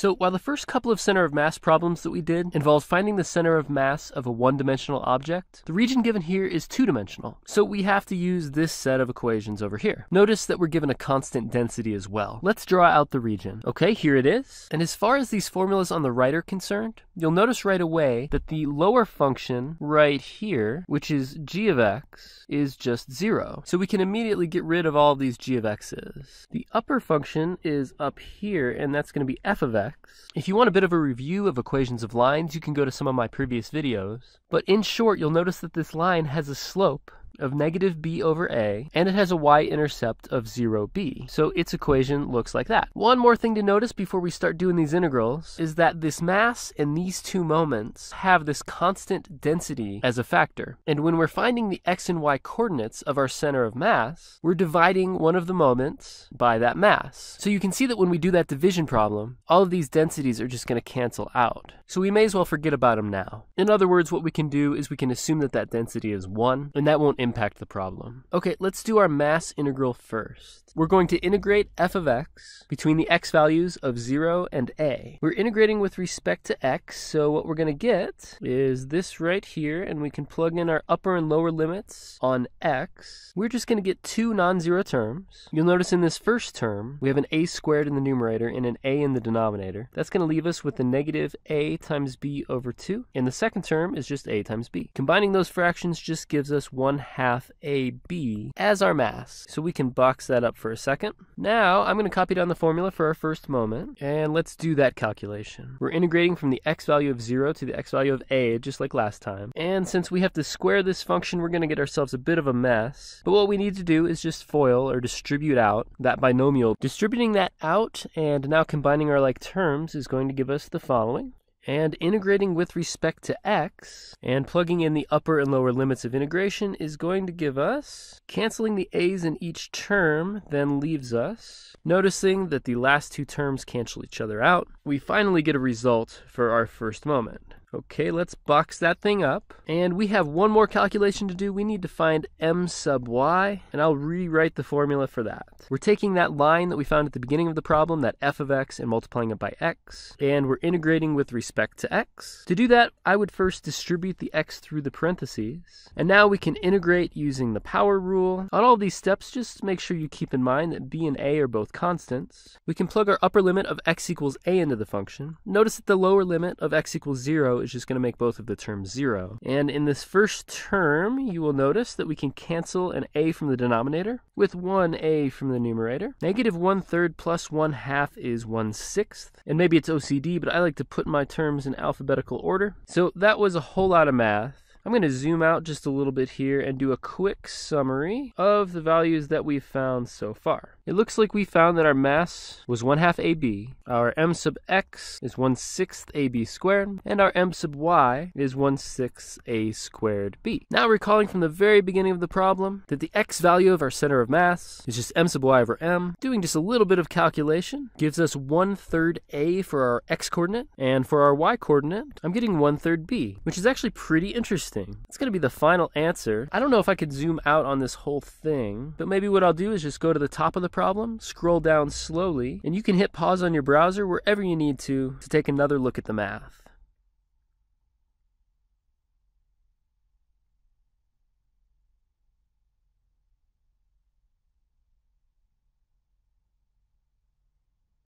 So while the first couple of center of mass problems that we did involved finding the center of mass of a one-dimensional object, the region given here is two-dimensional. So we have to use this set of equations over here. Notice that we're given a constant density as well. Let's draw out the region. Okay, here it is. And as far as these formulas on the right are concerned, you'll notice right away that the lower function right here, which is g of x, is just zero. So we can immediately get rid of all of these g of x's. The upper function is up here, and that's going to be f of x. If you want a bit of a review of equations of lines, you can go to some of my previous videos. But in short, you'll notice that this line has a slope of negative b over a, and it has a y-intercept of 0b. So its equation looks like that. One more thing to notice before we start doing these integrals is that this mass and these two moments have this constant density as a factor. And when we're finding the x and y coordinates of our center of mass, we're dividing one of the moments by that mass. So you can see that when we do that division problem, all of these densities are just going to cancel out. So we may as well forget about them now. In other words, what we can do is we can assume that that density is 1, and that won't impact the problem. Okay, let's do our mass integral first. We're going to integrate f of x between the x values of 0 and a. We're integrating with respect to x, so what we're going to get is this right here, and we can plug in our upper and lower limits on x. We're just going to get two non-zero terms. You'll notice in this first term, we have an a squared in the numerator and an a in the denominator. That's going to leave us with the negative a times b over 2, and the second term is just a times b. Combining those fractions just gives us 1 half ab as our mass, so we can box that up for a second. Now, I'm going to copy down the formula for our first moment, and let's do that calculation. We're integrating from the x value of 0 to the x value of a, just like last time. And since we have to square this function, we're going to get ourselves a bit of a mess. But what we need to do is just FOIL, or distribute out, that binomial. Distributing that out, and now combining our like terms is going to give us the following and integrating with respect to x and plugging in the upper and lower limits of integration is going to give us, canceling the a's in each term then leaves us, noticing that the last two terms cancel each other out, we finally get a result for our first moment. Okay, let's box that thing up. And we have one more calculation to do. We need to find m sub y, and I'll rewrite the formula for that. We're taking that line that we found at the beginning of the problem, that f of x, and multiplying it by x, and we're integrating with respect to x. To do that, I would first distribute the x through the parentheses, and now we can integrate using the power rule. On all these steps, just make sure you keep in mind that b and a are both constants. We can plug our upper limit of x equals a into the function. Notice that the lower limit of x equals 0 is just going to make both of the terms 0. And in this first term, you will notice that we can cancel an a from the denominator with one a from the numerator. Negative 1 third plus 1 half is 1 sixth. And maybe it's OCD, but I like to put my terms in alphabetical order. So that was a whole lot of math. I'm going to zoom out just a little bit here and do a quick summary of the values that we've found so far. It looks like we found that our mass was 1 half AB, our m sub x is 1 sixth AB squared, and our m sub y is 1 sixth A squared B. Now recalling from the very beginning of the problem that the x value of our center of mass is just m sub y over m, doing just a little bit of calculation gives us 1 third A for our x coordinate, and for our y coordinate, I'm getting 1 third B, which is actually pretty interesting. It's going to be the final answer. I don't know if I could zoom out on this whole thing, but maybe what I'll do is just go to the top of the problem, scroll down slowly, and you can hit pause on your browser wherever you need to to take another look at the math.